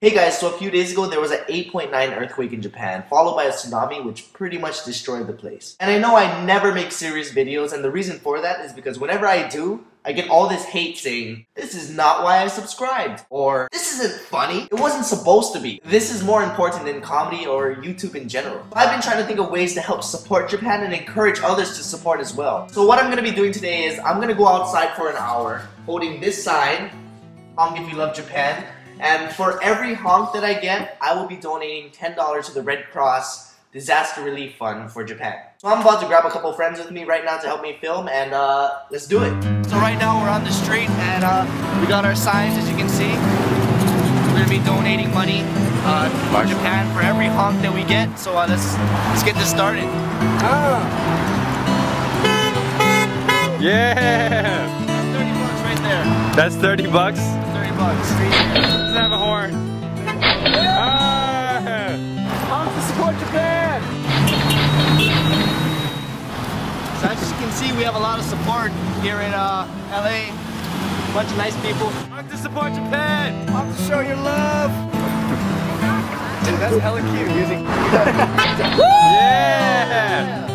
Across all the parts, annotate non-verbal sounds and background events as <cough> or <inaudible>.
Hey guys, so a few days ago there was an 8.9 earthquake in Japan, followed by a tsunami which pretty much destroyed the place. And I know I never make serious videos, and the reason for that is because whenever I do, I get all this hate saying, this is not why I subscribed, or this isn't funny, it wasn't supposed to be. This is more important than comedy or YouTube in general. I've been trying to think of ways to help support Japan and encourage others to support as well. So what I'm gonna be doing today is, I'm gonna go outside for an hour, holding this sign, Honk if you love Japan, and for every honk that I get, I will be donating $10 to the Red Cross Disaster Relief Fund for Japan. So I'm about to grab a couple friends with me right now to help me film, and uh, let's do it. So right now we're on the street, and uh, we got our signs, as you can see. We're gonna be donating money uh, to Japan for every honk that we get. So uh, let's let's get this started. Ah. Yeah! That's 30 bucks right there. That's 30 bucks? 30 bucks. See, we have a lot of support here in uh, LA. A bunch of nice people. Honk to support Japan! Honk to show your love! Dude, <laughs> that's hella cute using. <laughs> Yeah!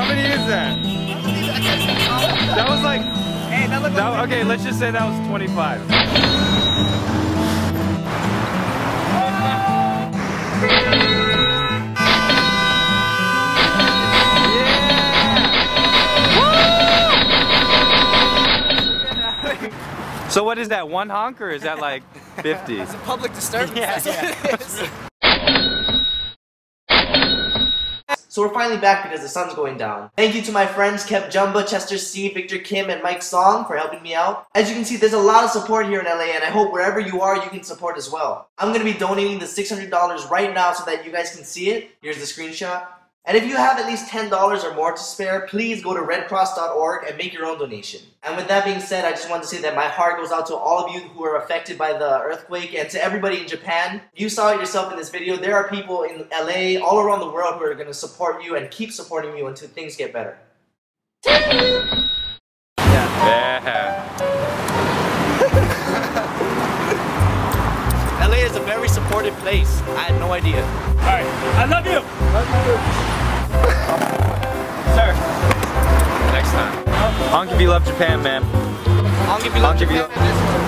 How many is that? That was like, Hey, that looked that, okay, let's just say that was 25. So what is that, one honk or is that like <laughs> 50? It's a public disturbance. Yeah, That's what it is. So we're finally back because the sun's going down. Thank you to my friends KevJumba, Chester See, Victor Kim, and Mike Song for helping me out. As you can see, there's a lot of support here in LA, and I hope wherever you are, you can support as well. I'm gonna be donating the $600 right now so that you guys can see it. Here's the screenshot. And if you have at least $10 or more to spare, please go to redcross.org and make your own donation. And with that being said, I just wanted to say that my heart goes out to all of you who are affected by the earthquake and to everybody in Japan. You saw it yourself in this video. There are people in LA, all around the world who are going to support you and keep supporting you until things get better. Yeah. Place. I had no idea. Alright, I love you! Sir, Next time. Honk if you love Japan, man. I'll give you love I'll give you- Japan.